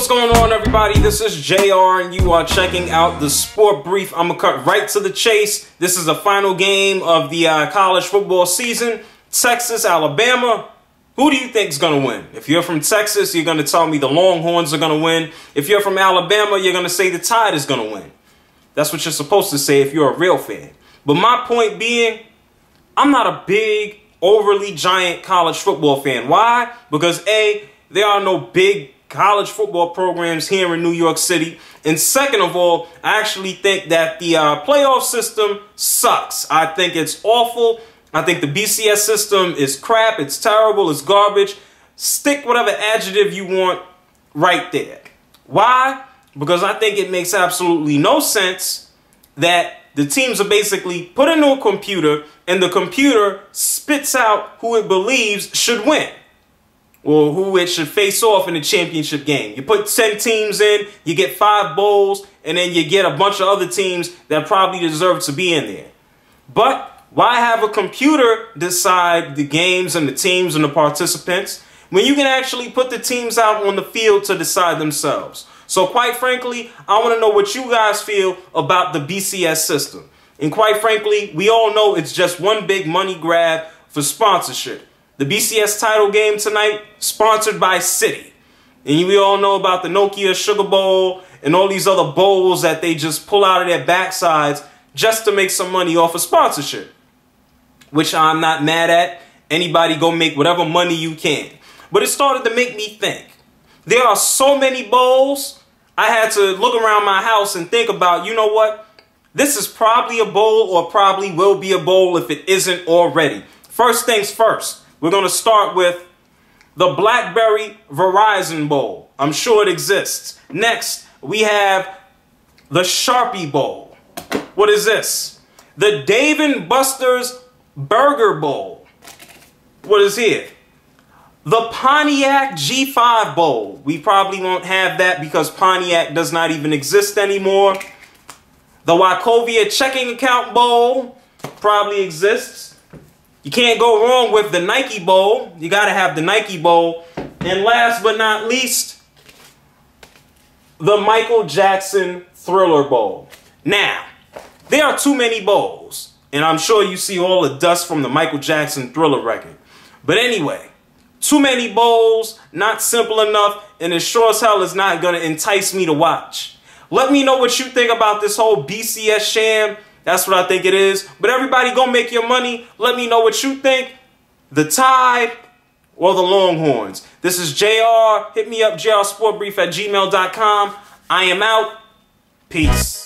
what's going on, everybody? This is JR, and you are checking out the Sport Brief. I'm gonna cut right to the chase. This is the final game of the uh, college football season. Texas, Alabama. Who do you think is gonna win? If you're from Texas, you're gonna tell me the Longhorns are gonna win. If you're from Alabama, you're gonna say the Tide is gonna win. That's what you're supposed to say if you're a real fan. But my point being, I'm not a big, overly giant college football fan. Why? Because A, there are no big college football programs here in New York City. And second of all, I actually think that the uh, playoff system sucks. I think it's awful. I think the BCS system is crap. It's terrible. It's garbage. Stick whatever adjective you want right there. Why? Because I think it makes absolutely no sense that the teams are basically put into a computer and the computer spits out who it believes should win or who it should face off in the championship game. You put 10 teams in, you get five bowls, and then you get a bunch of other teams that probably deserve to be in there. But why have a computer decide the games and the teams and the participants when you can actually put the teams out on the field to decide themselves? So quite frankly, I want to know what you guys feel about the BCS system. And quite frankly, we all know it's just one big money grab for sponsorship. The BCS title game tonight, sponsored by Citi. And we all know about the Nokia Sugar Bowl and all these other bowls that they just pull out of their backsides just to make some money off of sponsorship. Which I'm not mad at. Anybody go make whatever money you can. But it started to make me think. There are so many bowls. I had to look around my house and think about, you know what? This is probably a bowl or probably will be a bowl if it isn't already. First things first. We're going to start with the BlackBerry Verizon Bowl. I'm sure it exists. Next, we have the Sharpie Bowl. What is this? The Dave and Buster's Burger Bowl. What is here? The Pontiac G5 Bowl. We probably won't have that because Pontiac does not even exist anymore. The Wachovia Checking Account Bowl probably exists. You can't go wrong with the Nike Bowl. You got to have the Nike Bowl. And last but not least, the Michael Jackson Thriller Bowl. Now, there are too many bowls. And I'm sure you see all the dust from the Michael Jackson Thriller record. But anyway, too many bowls, not simple enough, and it sure as hell is not going to entice me to watch. Let me know what you think about this whole BCS sham that's what I think it is. But everybody go make your money. Let me know what you think. The Tide or the Longhorns. This is JR. Hit me up, jrsportbrief at gmail.com. I am out. Peace.